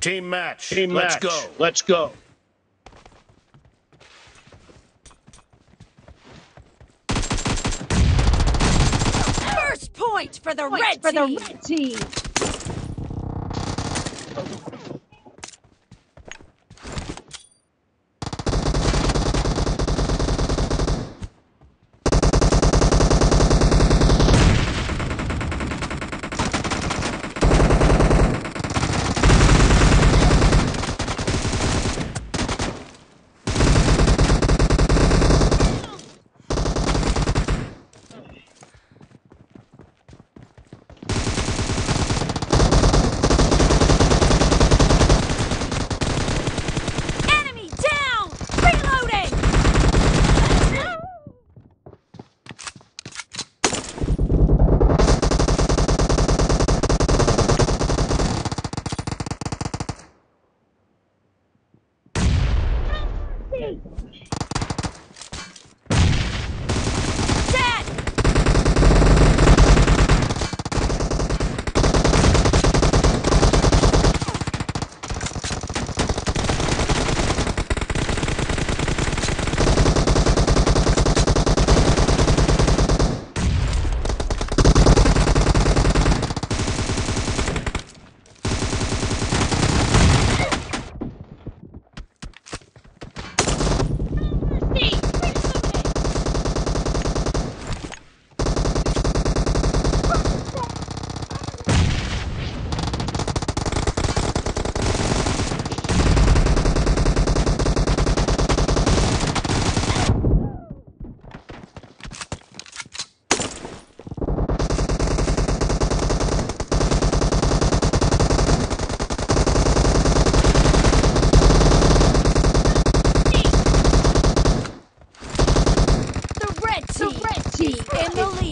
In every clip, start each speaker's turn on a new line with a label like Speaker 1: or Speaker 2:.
Speaker 1: Team match.
Speaker 2: Team
Speaker 1: Let's
Speaker 2: match.
Speaker 1: go.
Speaker 2: Let's go.
Speaker 3: First point for the red
Speaker 4: for the red team.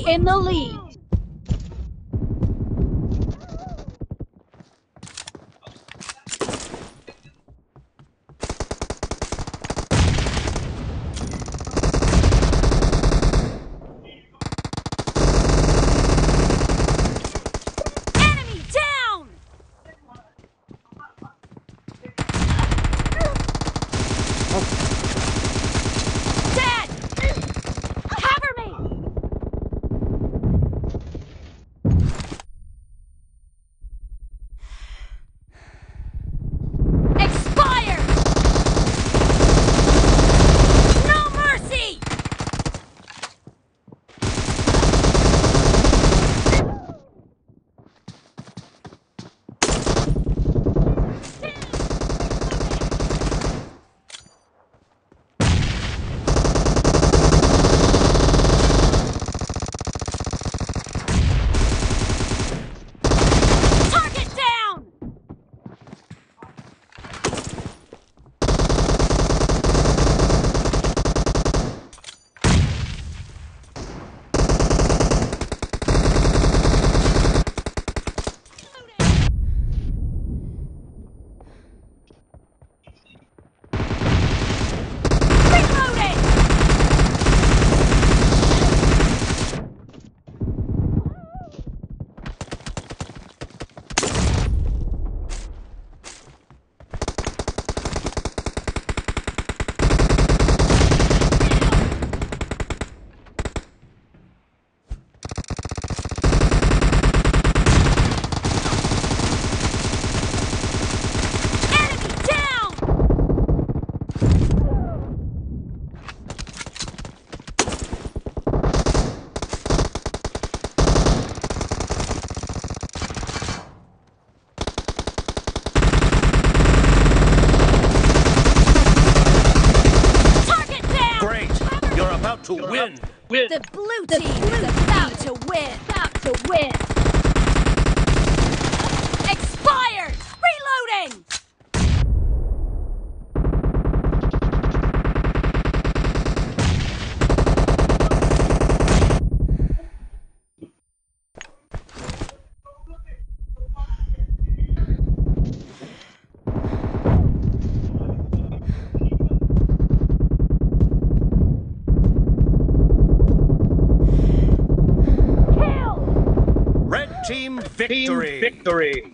Speaker 3: In the lead.
Speaker 1: Win.
Speaker 2: Win.
Speaker 3: The blue team is about to win.
Speaker 4: About to win.
Speaker 1: Team
Speaker 2: Team
Speaker 1: victory.
Speaker 2: victory.